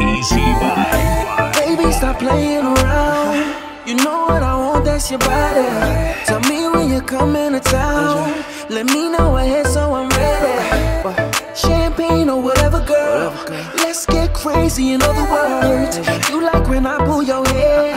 Easy vibe. Baby, stop playing around. You know what I want, that's your body. Tell me when you're coming to town. Let me know ahead so I'm ready. Champagne or whatever, girl. Let's get crazy, in other words. You like when I pull your hair.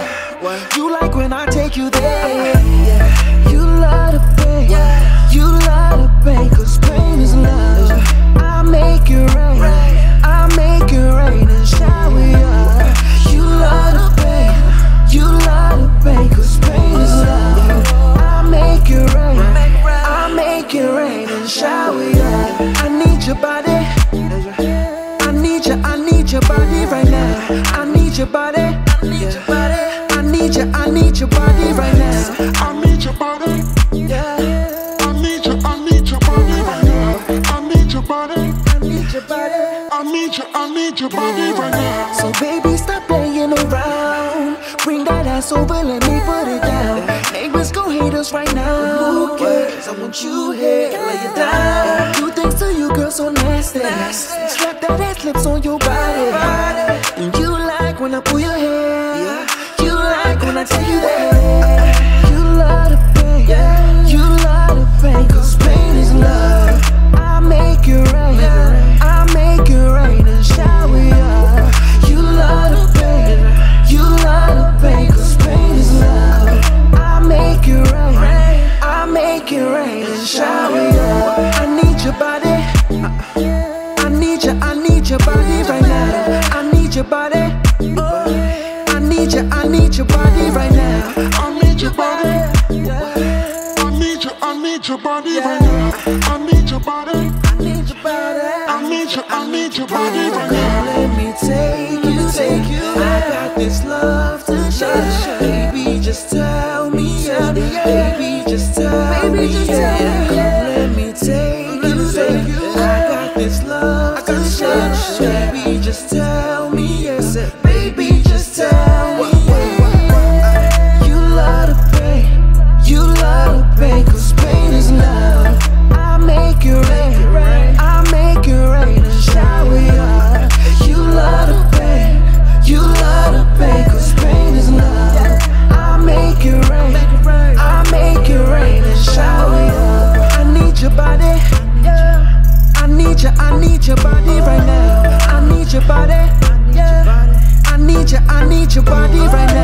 Your body. I need you, I need your body right now. I need your body. I need your body. I need you, I need your body right now. I need your body. Yeah. I need you, I need your body right now. I need your body. I need your body. I need you, I need your body right now. So baby, stop playing around. Bring that ass over, let me put it down. Neighbors go hate us right now. Cares? I want you here, lay it down. Slap that ass lips on your body. I need body. I need you, I need your body right now. I need your body. I need you, I need your body right now. I need your body. I need your body. I need you, I need your body right now. Let me take you, take you. I got this love to share. Baby, just tell me, yeah. Baby, just tell me, yeah. Let me take you, take you. I got this love to share. Baby, just tell you, I need your body right now. I need your body. Yeah. I need you, I need your body right now.